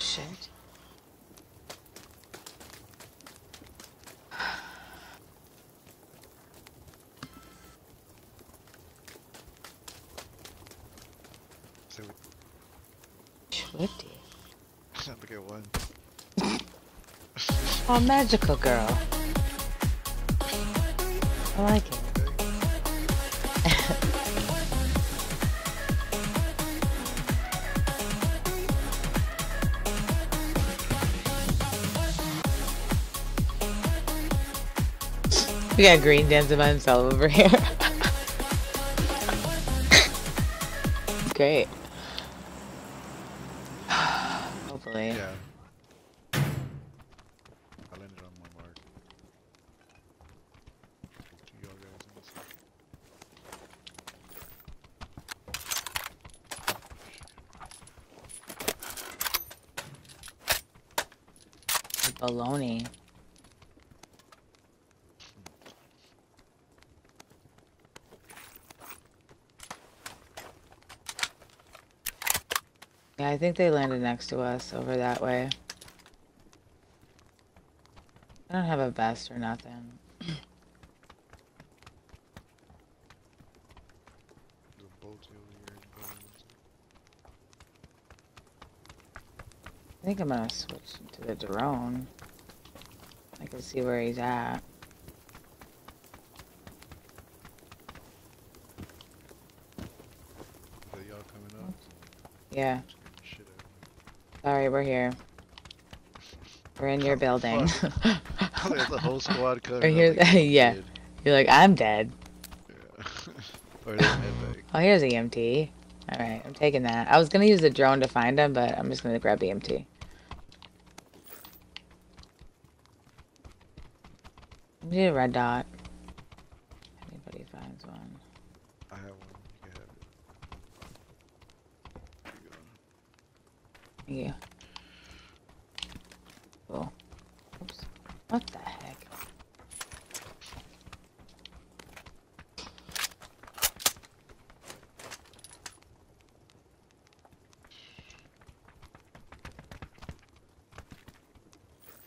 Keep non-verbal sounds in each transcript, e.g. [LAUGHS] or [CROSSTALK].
shit. So we Swifty. look at one. Oh, magical girl. We got Green dancing by himself over here. [LAUGHS] Great. Hopefully. Yeah. I landed on my mark. To y'all guys in a second. Baloney. Yeah, I think they landed next to us over that way. I don't have a vest or nothing. Do bolt over here and go into- I think I'm gonna switch to the drone. I can see where he's at. Are y'all coming up? Yeah, Scared the shit out of me. Sorry, we're here. We're in your building. [LAUGHS] There's the whole squad [LAUGHS] coming. Right I'm here- like, [LAUGHS] "I'm yeah. dead." You're like, I'm dead. Yeah. or they head back. Oh, here's EMT. Alright, I'm taking that. I was gonna use the drone to find him, but I'm just gonna grab EMT. I need a red dot. Anybody finds one. I have one. You can have it. You. Oh. Cool. Oops. What the heck?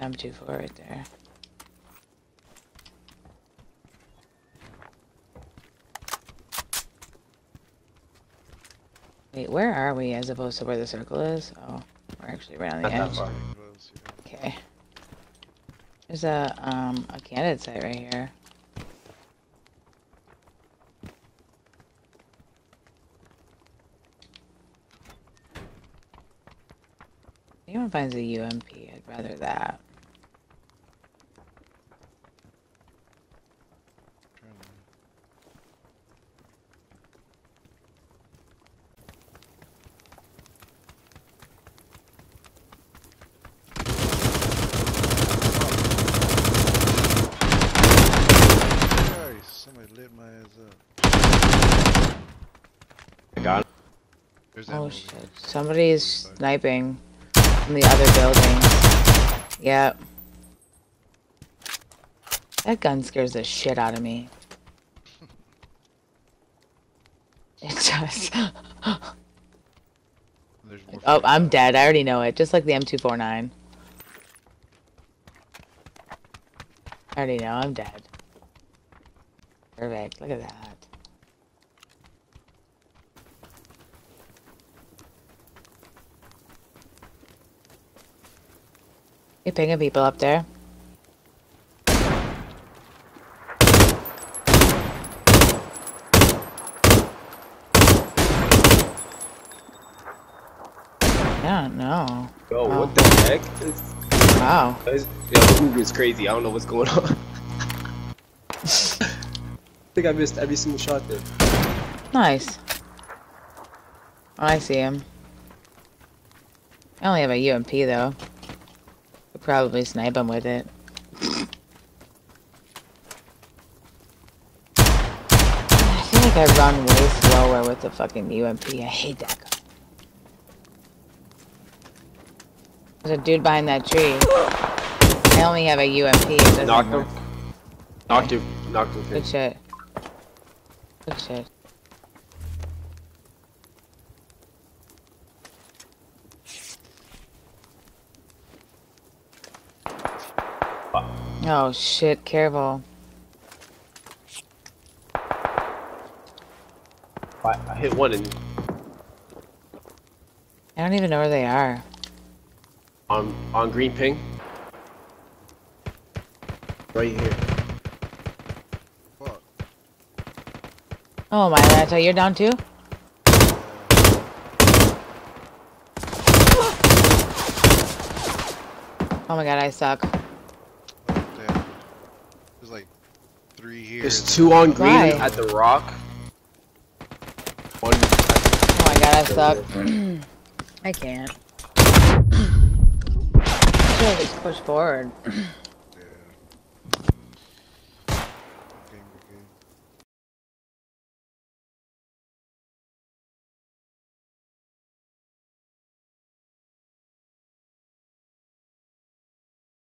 I'm too far right there. Wait, where are we as opposed to where the circle is? Oh, we're actually right on the edge. far. Pretty close, yeah. Okay. There's a um a candidate site right here. If anyone finds a UMP, I'd rather that. Trying to- Christ, somebody lit my ass up. I got him. There's that Oh shit. Somebody is sniping from the other building. Yep. That gun scares the shit out of me. [LAUGHS] It does. Oh. I'm dead. I already know it. Just like the M249. I already know I'm dead. Perfect. Look at that. You pinging people up there? Don't. Yo, Wow. what oh. the heck? It's, Wow. it's, yo, is crazy. I don't know what's going on. [LAUGHS] I think I missed every single shot there. Nice. Oh, I see him. I only have a UMP though. Probably snipe him with it. I feel like I run way slower with the fucking UMP. I hate that gun. There's a dude behind that tree. I only have a UMP. Knocked work. him. Knocked him. Knocked him. Good shit. Good shit. Oh shit, careful. I, I hit one and I don't even know where they are. on on green ping. Right here. Fuck. Oh my Lanta, you're down too? Oh my god, I suck. Damn. There's like three here. There's two on green Why? at the rock. One. Oh my god, I suck. [CLEARS THROAT] I can't. Should just push forward. [CLEARS THROAT]